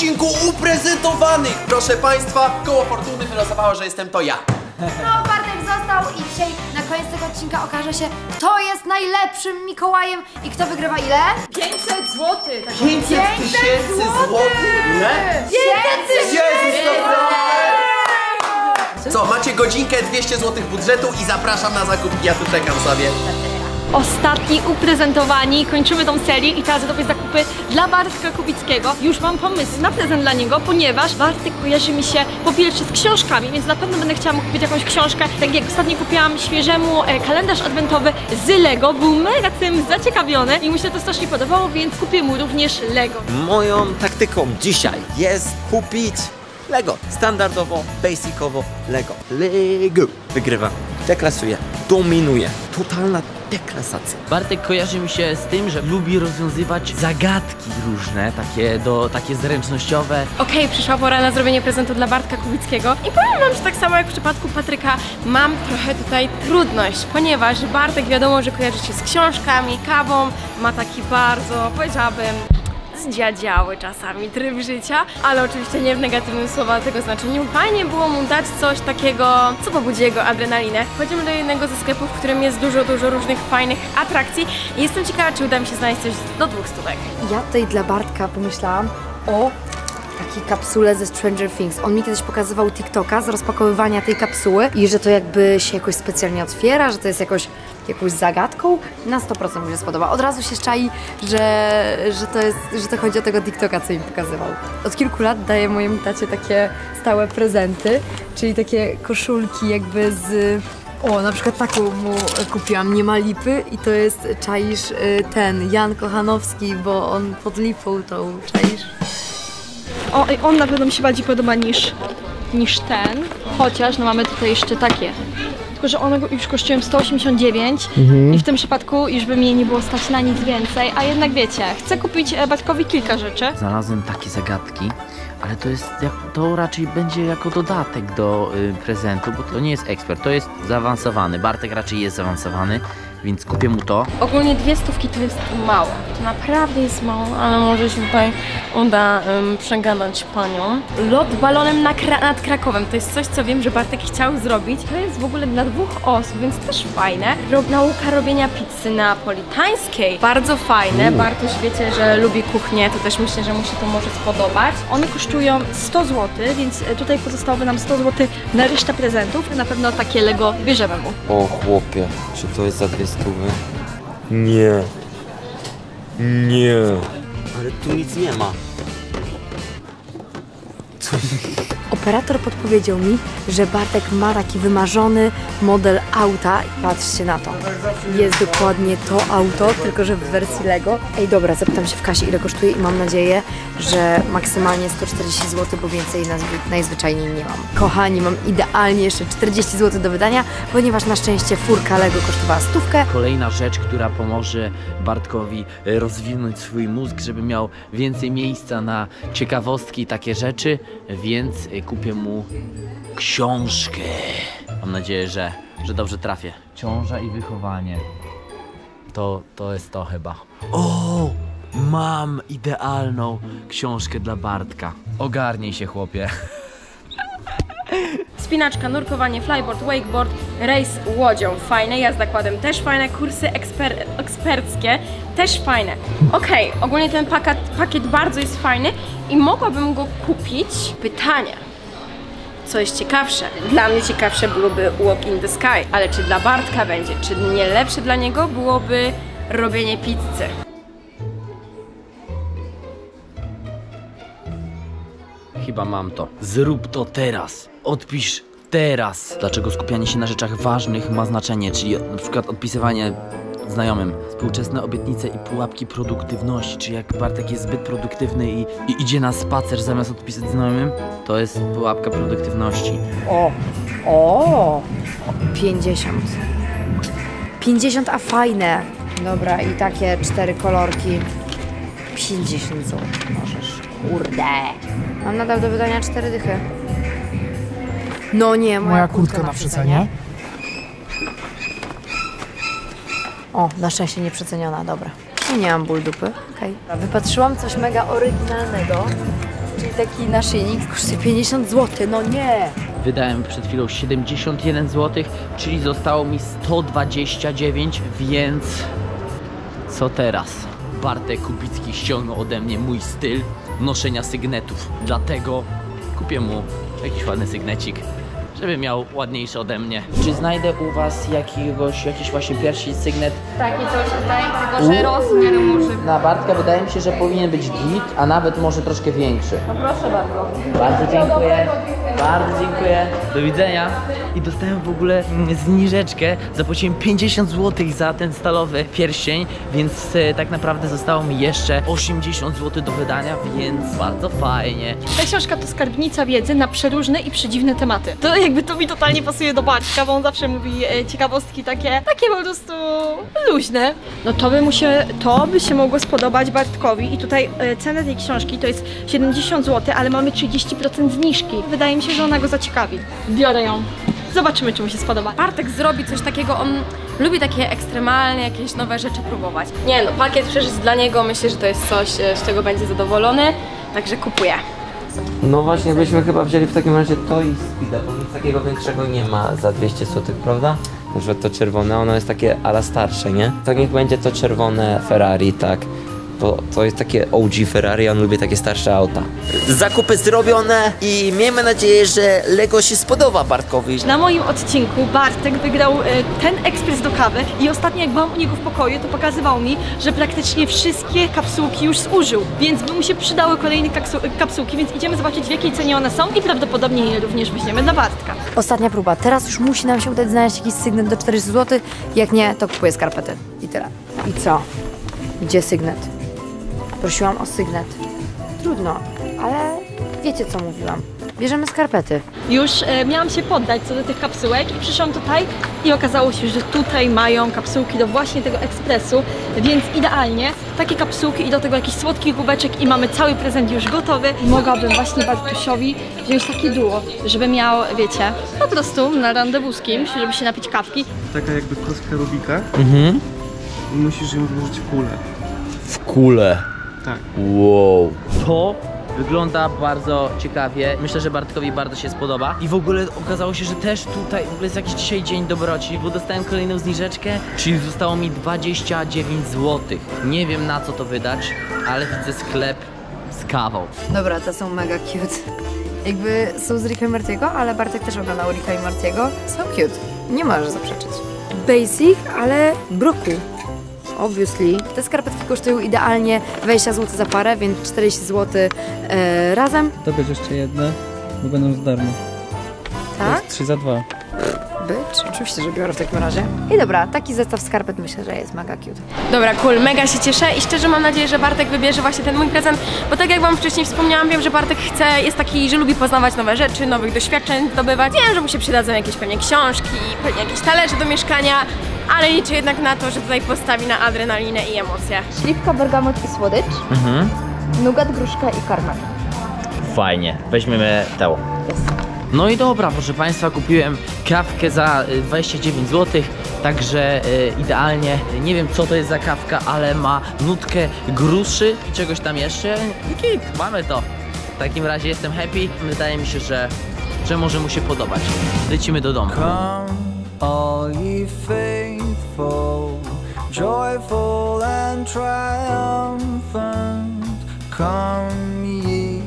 odcinku uprezentowanych! Proszę Państwa, koło fortuny wylosowało, że jestem to ja. No, Bartek został i dzisiaj na koniec tego odcinka okaże się, kto jest najlepszym Mikołajem i kto wygrywa ile? 500 zł. Tak 500 tysięcy złotych? Ile? 500 Jezus, to Co, macie godzinkę 200 zł budżetu i zapraszam na zakupki, ja tu czekam sobie. Ostatni uprezentowani, kończymy tą serię i teraz robię zakupy dla Bartka Kubickiego. Już mam pomysł na prezent dla niego, ponieważ Bartek kojarzy mi się po pierwsze z książkami, więc na pewno będę chciała mu kupić jakąś książkę. Tak jak ostatnio kupiłam świeżemu e, kalendarz adwentowy z Lego, był mega tym zaciekawiony i mu się to strasznie podobało, więc kupię mu również Lego. Moją taktyką dzisiaj jest kupić Lego. Standardowo, basicowo Lego. Lego. Wygrywa, deklasuje, dominuje. Totalna deklasacja. Bartek kojarzy mi się z tym, że lubi rozwiązywać zagadki różne, takie, do, takie zręcznościowe. Okej, przyszła pora na zrobienie prezentu dla Bartka Kubickiego i powiem wam, że tak samo jak w przypadku Patryka mam trochę tutaj trudność, ponieważ Bartek wiadomo, że kojarzy się z książkami, kawą, ma taki bardzo, powiedziałabym, zdziadziały czasami tryb życia, ale oczywiście nie w negatywnym słowa tego znaczeniu. Fajnie było mu dać coś takiego, co pobudzi jego adrenalinę. Chodzimy do jednego ze sklepów, w którym jest dużo, dużo różnych fajnych atrakcji i jestem ciekawa, czy uda mi się znaleźć coś do dwóch stówek. Ja tutaj dla Bartka pomyślałam o takiej kapsule ze Stranger Things. On mi kiedyś pokazywał TikToka z rozpakowywania tej kapsuły i że to jakby się jakoś specjalnie otwiera, że to jest jakoś jakąś zagadką. Na 100% mi się spodoba. Od razu się czai, że, że, to jest, że to chodzi o tego TikToka, co mi pokazywał. Od kilku lat daję mojemu tacie takie stałe prezenty, czyli takie koszulki jakby z... O, na przykład taką mu kupiłam, nie ma lipy i to jest, czaisz, y, ten, Jan Kochanowski, bo on pod lipą tą, czaisz? O, on na pewno mi się bardziej podoba niż, niż ten. Chociaż no mamy tutaj jeszcze takie. Tylko, że one już kosztują 189 i w tym przypadku już by mnie nie było stać na nic więcej, a jednak wiecie, chcę kupić e, Bartkowi kilka rzeczy. Znalazłem takie zagadki, ale to jest, to raczej będzie jako dodatek do y, prezentu, bo to nie jest ekspert, to jest zaawansowany. Bartek raczej jest zaawansowany, więc kupię mu to. Ogólnie dwie stówki to jest mało. To naprawdę jest mało, ale może się tutaj uda um, przegadać panią. Lot balonem na Kra- nad Krakowem to jest coś, co wiem, że Bartek chciał zrobić. To jest w ogóle dla dwóch osób, więc też fajne. Ro- nauka robienia pizzy napolitańskiej. Bardzo fajne. Bartosz wiecie, że lubi kuchnię, to też myślę, że mu się to może spodobać. One kosztują 100 zł, więc e, tutaj pozostałoby nam 100 zł na resztę prezentów. Na pewno takie Lego bierzemy mu. O chłopie, czy to jest za dwie stówy? Nie. Nie. Ale tu nic nie ma. Operator podpowiedział mi, że Bartek ma taki wymarzony model auta. Patrzcie na to. Jest dokładnie to auto, tylko że w wersji Lego. Ej, dobra, zapytam się w kasie, ile kosztuje i mam nadzieję, że maksymalnie 140 zł, bo więcej najzwyczajniej nie mam. Kochani, mam idealnie jeszcze 40 zł do wydania, ponieważ na szczęście furka Lego kosztowała stówkę. Kolejna rzecz, która pomoże Bartkowi e, rozwinąć swój mózg, żeby miał więcej miejsca na ciekawostki i takie rzeczy, więc e, kupię mu książkę. Mam nadzieję, że, że dobrze trafię. Ciąża i wychowanie. To, to jest to chyba. O! Mam idealną książkę dla Bartka. Ogarnij się, chłopie. Spinaczka, nurkowanie, flyboard, wakeboard, race łodzią, fajne, jazda kładem też fajne, kursy eksper eksperckie też fajne. Okej, ogólnie ten pakiet, pakiet bardzo jest fajny i mogłabym go kupić. Pytanie, co jest ciekawsze? Dla mnie ciekawsze byłoby Walk in the Sky, ale czy dla Bartka będzie? Czy nie lepsze dla niego byłoby robienie pizzy? Chyba mam to. Zrób to teraz. Odpisz teraz. Dlaczego skupianie się na rzeczach ważnych ma znaczenie, czyli na przykład odpisywanie znajomym. Współczesne obietnice i pułapki produktywności, czyli jak Bartek jest zbyt produktywny i, i idzie na spacer zamiast odpisać znajomym, to jest pułapka produktywności. O, o, 50. 50, a fajne. Dobra, i takie cztery kolorki. 50 zł możesz. Kurde. Mam nadal do wydania cztery dychy. No nie, moja, Moja kurtka na przecenie. O, na szczęście nieprzeceniona, dobra. No nie mam ból dupy, okej. Wypatrzyłam coś mega oryginalnego. czyli taki naszyjnik, kosztuje 50 zł, no nie! Wydałem przed chwilą 71 zł, czyli zostało mi 129, więc co teraz? Bartek Kubicki ściągnął ode mnie mój styl noszenia sygnetów, dlatego kupię mu jakiś ładny sygnecik, żeby miał ładniejszy ode mnie. Czy znajdę u was jakiegoś, jakiś właśnie pierwszy sygnet? Taki coś tutaj, tylko że rozmiar może. Na Bartka wydaje mi się, że powinien być git, a nawet może troszkę większy. No proszę bardzo. Bardzo dziękuję. Bardzo dziękuję. Do widzenia. I dostałem w ogóle mm, zniżeczkę. Zapłaciłem 50 zł za ten stalowy pierścień, więc e, tak naprawdę zostało mi jeszcze 80 zł do wydania, więc bardzo fajnie. Ta książka to skarbnica wiedzy na przeróżne i przedziwne tematy. To jakby to mi totalnie pasuje do Bartka, bo on zawsze mówi e, ciekawostki takie, takie po prostu luźne. No to by mu się, to by się mogło spodobać Bartkowi i tutaj e, cena tej książki to jest 70 zł, ale mamy 30% zniżki. Wydaje mi się, że ona go zaciekawi. Biorę ją. Zobaczymy, czy mu się spodoba. Bartek zrobi coś takiego, on lubi takie ekstremalne, jakieś nowe rzeczy próbować. Nie no, pakiet przecież jest dla niego, myślę, że to jest coś, e, z czego będzie zadowolony, także kupuję. No właśnie, byśmy chyba wzięli w takim razie to i Speeda, bo nic takiego większego nie ma za 200 zł, prawda? Na przykład to czerwone, ono jest takie ala starsze, nie? Tak niech będzie to czerwone Ferrari, tak? Bo to jest takie OG Ferrari, on lubi takie starsze auta. Zakupy zrobione i miejmy nadzieję, że Lego się spodoba Bartkowi. Na moim odcinku Bartek wygrał e, ten ekspres do kawy i ostatnio jak byłam u niego w pokoju, to pokazywał mi, że praktycznie wszystkie kapsułki już zużył, więc by mu się przydały kolejne kapsułki, więc idziemy zobaczyć w jakiej cenie one są i prawdopodobnie je również weźmiemy dla Bartka. Ostatnia próba, teraz już musi nam się udać znaleźć jakiś sygnet do 400 zł, jak nie, to kupuję skarpety. I tyle. I co? Gdzie sygnet? Prosiłam o sygnet. Trudno, ale wiecie co mówiłam. Bierzemy skarpety. Już e, miałam się poddać co do tych kapsułek i przyszłam tutaj i okazało się, że tutaj mają kapsułki do właśnie tego ekspresu, więc idealnie takie kapsułki i do tego jakiś słodki kubeczek i mamy cały prezent już gotowy. Mogłabym właśnie Bartusiowi wziąć takie duo, żeby miał, wiecie, po prostu na rendezvous z kimś, żeby się napić kawki. taka jakby kostka Rubika Mhm. i musisz ją włożyć w kulę. W kulę. Tak. Wow. To wygląda bardzo ciekawie. Myślę, że Bartkowi bardzo się spodoba. I w ogóle okazało się, że też tutaj w ogóle jest jakiś dzisiaj dzień dobroci, bo dostałem kolejną zniżeczkę, czyli zostało mi 29 zł. Nie wiem na co to wydać, ale widzę sklep z kawą. Dobra, te są mega cute. Jakby są z Ricka i Mortiego, ale Bartek też oglądał Ricka i Mortiego. Są cute. Nie możesz zaprzeczyć. Basic, ale broku. Obviously. Te skarpetki kosztują idealnie 20 zł za parę, więc 40 zł e, razem. To będzie jeszcze jedne, bo będą za darmo. To Tak? jest 3 za 2. Być. Oczywiście, że biorę w takim razie. I dobra, taki zestaw skarpet myślę, że jest mega cute. Dobra, cool, mega się cieszę i szczerze mam nadzieję, że Bartek wybierze właśnie ten mój prezent, bo tak jak wam wcześniej wspomniałam, wiem, że Bartek chce, jest taki, że lubi poznawać nowe rzeczy, nowych doświadczeń zdobywać. Wiem, że mu się przydadzą jakieś pewnie książki, pewnie jakieś talerze do mieszkania, ale liczę jednak na to, że tutaj postawi na adrenalinę i emocje. Śliwka, bergamot i słodycz, Mhm. nugat, gruszka i karmel. Fajnie, weźmiemy tę. No i dobra, proszę Państwa, kupiłem kawkę za y, 29 zł, także y, idealnie. Nie wiem co to jest za kawka, ale ma nutkę gruszy i czegoś tam jeszcze. Git, mamy to. W takim razie jestem happy. Wydaje mi się, że, że może mu się podobać. Lecimy do domu. All ye faithful, joyful and triumphant, come ye.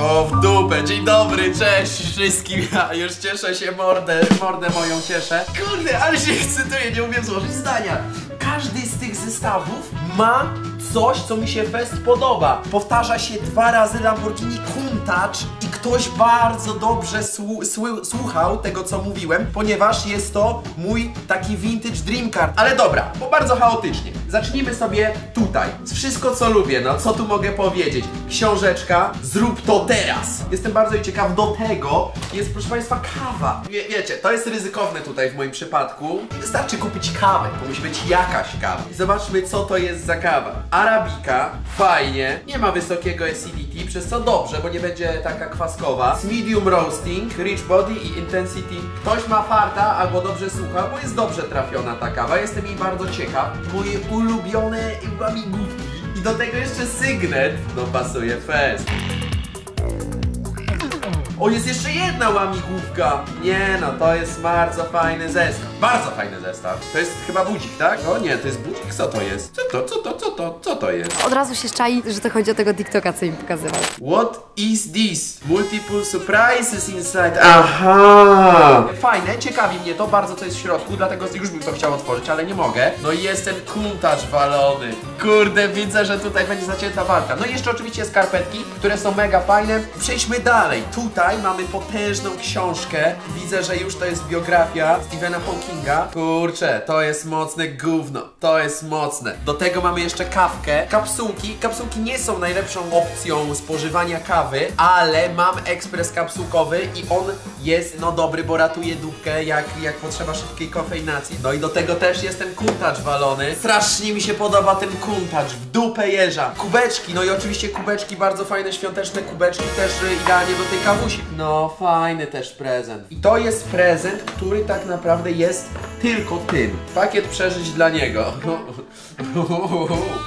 O, w dupę, dzień dobry, cześć wszystkim, ja już cieszę się, mordę, mordę moją cieszę. Kurde, ale się ekscytuję, nie umiem złożyć zdania. Każdy z tych zestawów ma coś, co mi się fest podoba. Powtarza się dwa razy Lamborghini Countach i ktoś bardzo dobrze słu- słu- słuchał tego, co mówiłem, ponieważ jest to mój taki vintage dream car. Ale dobra, bo bardzo chaotycznie. Zacznijmy sobie tutaj. Wszystko, co lubię, no co tu mogę powiedzieć? Książeczka, zrób to teraz. Jestem bardzo ciekaw, do tego jest, proszę Państwa, kawa. Wie, wiecie, to jest ryzykowne tutaj w moim przypadku. Wystarczy kupić kawę, to musi być jakaś kawa. Zobaczmy, co to jest za kawa. Arabika, fajnie, nie ma wysokiego acidity, przez co dobrze, bo nie będzie taka kwaskowa. Z medium roasting, rich body i intensity. Ktoś ma farta albo dobrze słucha, bo jest dobrze trafiona ta kawa. Jestem jej bardzo ciekaw. Moje ulubione łamigłówki. I do tego jeszcze sygnet. No pasuje fest. O, jest jeszcze jedna łamigłówka. Nie no, to jest bardzo fajny zestaw. Bardzo fajny zestaw. To jest chyba budzik, tak? O nie, to jest budzik? Co to jest? Co to, co to, co to, co to jest? Od razu się czai, że to chodzi o tego TikToka, co im pokazywał. What is this? Multiple surprises inside. Aha! Fajne, ciekawi mnie to bardzo, co jest w środku, dlatego już bym to chciał otworzyć, ale nie mogę. No i jest ten kuntaż walony. Kurde, widzę, że tutaj będzie zacięta walka. No i jeszcze oczywiście skarpetki, które są mega fajne. Przejdźmy dalej. Tutaj mamy potężną książkę. Widzę, że już to jest biografia Stephena Hawkinga. Kurczę, to jest mocne gówno. To jest mocne. Do tego mamy jeszcze kawkę. Kapsułki. Kapsułki nie są najlepszą opcją spożywania kawy, ale mam ekspres kapsułkowy i on jest no dobry, bo ratuje dupkę jak, jak potrzeba szybkiej kofeinacji. No i do tego też jest ten kuntacz walony. Strasznie mi się podoba ten kuntacz, w dupę jeża. Kubeczki, no i oczywiście kubeczki, bardzo fajne świąteczne kubeczki, też y, idealnie do tej kawusi. No fajny też prezent. I to jest prezent, który tak naprawdę jest tylko tym. Pakiet przeżyć dla niego.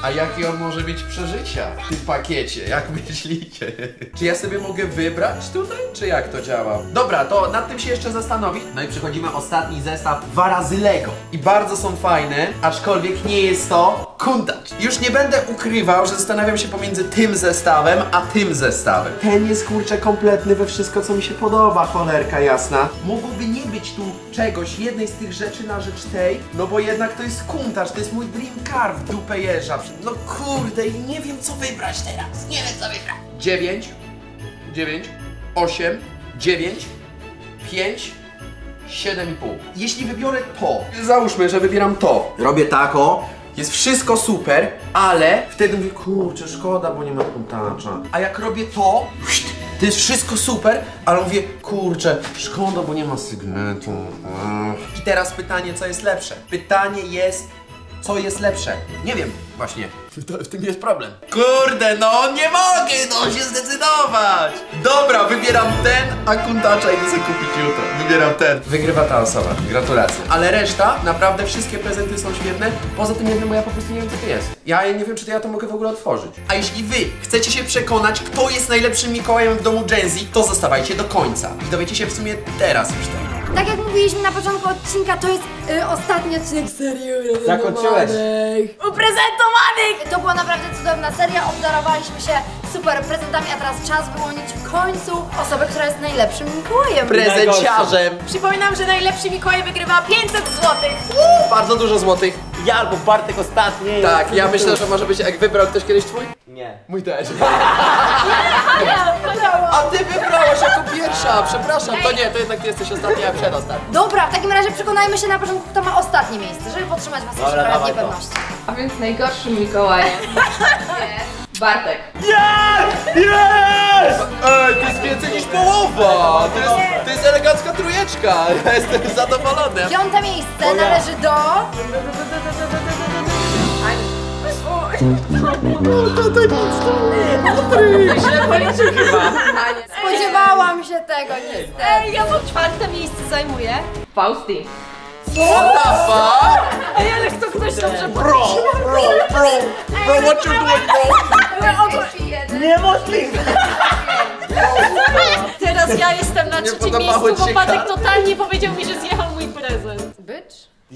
A jakie on może mieć przeżycia w tym pakiecie? Jak myślicie? Czy ja sobie mogę wybrać tutaj? Czy jak to działa? Dobra, to nad tym się jeszcze zastanowić. No i przechodzimy ostatni zestaw dwa razy Lego. I bardzo są fajne, aczkolwiek nie jest to kuntacz. Już nie będę ukrywał, że zastanawiam się pomiędzy tym zestawem, a tym zestawem. Ten jest kurczę kompletny we wszystko, co mi się podoba, cholerka jasna. Mogłoby nie być tu czegoś, jednej z tych rzeczy na rzecz tej, no bo jednak to jest kuntacz, to jest mój dream car w dupę jeża. No kurde, i nie wiem co wybrać teraz. Nie wiem co wybrać. 9, 9, 8, 9, 5, 7,5. Jeśli wybiorę to, załóżmy, że wybieram to. Robię tak o. Jest wszystko super, ale wtedy mówię, kurczę, szkoda, bo nie ma kuntacza. A jak robię to, to jest wszystko super, ale mówię, kurczę, szkoda, bo nie ma sygnetu. I teraz pytanie, co jest lepsze? Pytanie jest, co jest lepsze? Nie wiem, właśnie. W, tym jest problem. Kurde, no nie mogę, no się zdecydować. Dobra, wybieram ten, a kuntacza idę sobie kupić jutro. Wybieram ten. Wygrywa ta osoba. Gratulacje. Ale reszta, naprawdę wszystkie prezenty są świetne. Poza tym jednym, ja po prostu nie wiem, co to jest. Ja nie wiem, czy to ja to mogę w ogóle otworzyć. A jeśli wy chcecie się przekonać, kto jest najlepszym Mikołajem w domu Gen Z, to zostawajcie do końca. I dowiecie się w sumie teraz już tego. Tak jak mówiliśmy na początku odcinka, to jest y, ostatni odcinek serii Zakończyłeś. uprezentowanych! To była naprawdę cudowna seria, obdarowaliśmy się super prezentami, a teraz czas wyłonić w końcu osobę, która jest najlepszym Mikołajem. Prezenciarzem. Przypominam, że najlepszy Mikołaj wygrywa 500 zł. Bardzo dużo złotych. Ja albo Bartek ostatni. Tak, ja myślę, że może być, jak wybrał ktoś kiedyś twój? Nie. Mój też. A ty wybrałaś jako pierwsza, przepraszam. To nie, to jednak ty jesteś ostatnia, a przedostatnia. Dobra, w takim razie przekonajmy się na początku, kto ma ostatnie miejsce, żeby podtrzymać was jeszcze Dobra, trochę w dawaj to. niepewności. A więc najgorszym Mikołajem jest Bartek. Ej, to jest więcej niż połowa! To jest, to jest elegancka trójeczka. Ja jestem zadowolony. Piąte miejsce należy do... Spodziewałam się tego, niestety. Ej, ja mam czwarte miejsce zajmuję. Fausti. What the fuck? Ej, ale kto ktoś dobrze Bro, bro, bro, bro, what you doing, bro? Niemożliwe. Teraz ja jestem na trzecim miejscu, bo Patek totalnie powiedział mi, że zjechał mój prezent.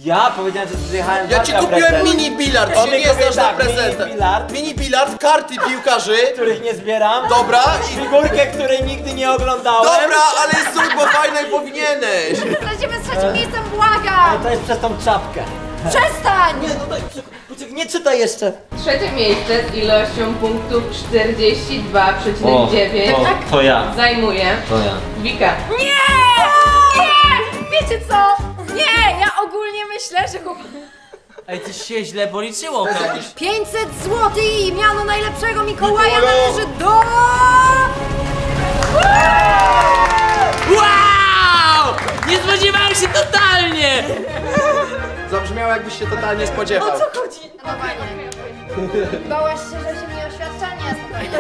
Ja powiedziałem, że zjechałem Ja ci Bartka kupiłem prezent. mini bilard, On się mi nie kupił znasz na tak, mini bilard. Mini bilard, karty piłkarzy. których nie zbieram. Dobra, i Figurkę, której nigdy nie oglądałem. Dobra, ale jest zrób, bo fajna i powinieneś. Lecimy z trzecim miejscem, błagam! To jest przez tą czapkę. Przestań! Nie, no daj, poczekaj, nie czytaj jeszcze. Trzecie miejsce z ilością punktów 42,9 to, to ja. zajmuje To ja. Wika. Nie! Nie! Wiecie co? Nie, ja ogólnie myślę, że chłop... Ej, coś się źle policzyło. 500 zł i miano najlepszego Mikołaja należy do... Wow! Nie spodziewałem się totalnie! Zabrzmiało jakbyś się totalnie spodziewał. Bałaś się, że się mi oświadczenie spokojnie.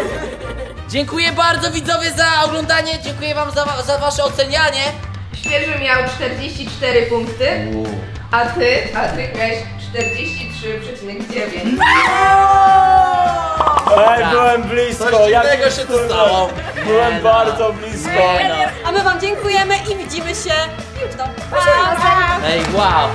Dziękuję bardzo widzowie za oglądanie, dziękuję wam za, za wasze ocenianie. Świeży miał 44 punkty, a ty, Patryk, miałeś 43,9. Ej, byłem blisko, Coś jak dziwnego się tu stało. byłem bardzo blisko. A my wam dziękujemy i widzimy się jutro. Pa! Ej, wow!